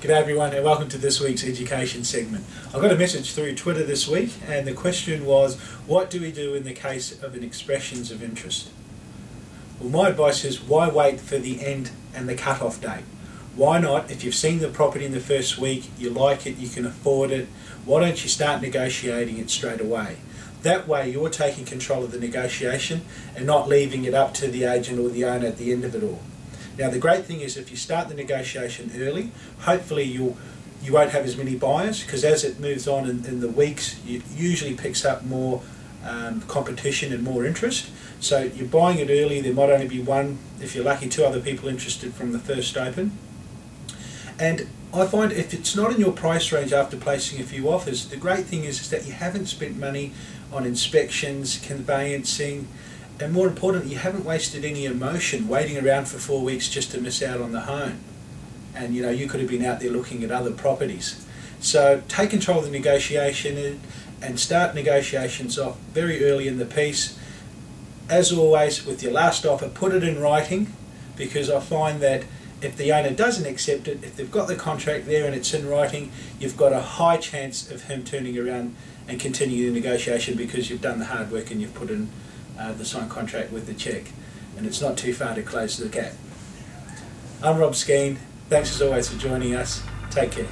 G'day everyone and welcome to this week's education segment. I got a message through Twitter this week and the question was what do we do in the case of an expressions of interest? Well my advice is why wait for the end and the cut-off date? Why not, if you've seen the property in the first week, you like it, you can afford it, why don't you start negotiating it straight away? That way you're taking control of the negotiation and not leaving it up to the agent or the owner at the end of it all. Now the great thing is if you start the negotiation early, hopefully you'll you won't have as many buyers because as it moves on in, in, the weeks, it usually picks up more um, competition and more interest. So you're buying it early. There might only be one, if you're lucky, two other people interested from the first open. And I find if it's not in your price range after placing a few offers, the great thing is, is that you haven't spent money on inspections, conveyancing, and more importantly, you haven't wasted any emotion waiting around for four weeks just to miss out on the home. And you know, you could have been out there looking at other properties. So take control of the negotiation and start negotiations off very early in the piece. As always, with your last offer, put it in writing because I find that if the owner doesn't accept it, if they've got the contract there and it's in writing, you've got a high chance of him turning around and continuing the negotiation because you've done the hard work and you've put in uh, the signed contract with the cheque, and it's not too far to close the gap. I'm Rob Skeen. Thanks as always for joining us. Take care.